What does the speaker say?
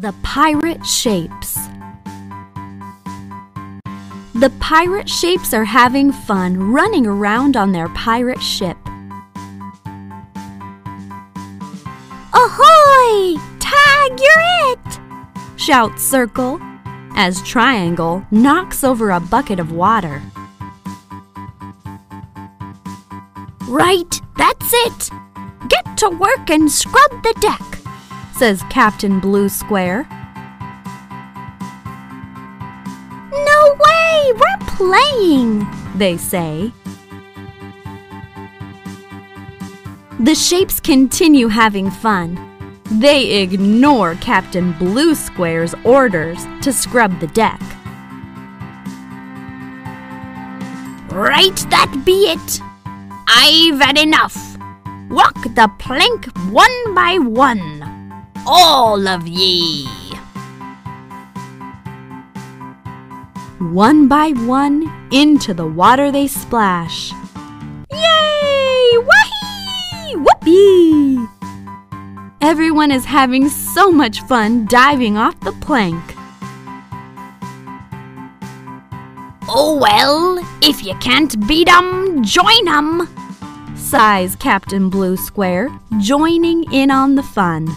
The Pirate Shapes The pirate shapes are having fun running around on their pirate ship. Ahoy! Tag, you're it! shouts Circle as Triangle knocks over a bucket of water. Right, that's it! Get to work and scrub the deck, says Captain Blue Square. No way! We're playing, they say. The shapes continue having fun. They ignore Captain Blue Square's orders to scrub the deck. Right, that be it. I've had enough. Walk the plank one by one. All of ye. One by one, into the water they splash. Yay! Wahee! Whoopee! Everyone is having so much fun diving off the plank. Oh well, if you can't beat 'em, join 'em, sighs Captain Blue Square, joining in on the fun.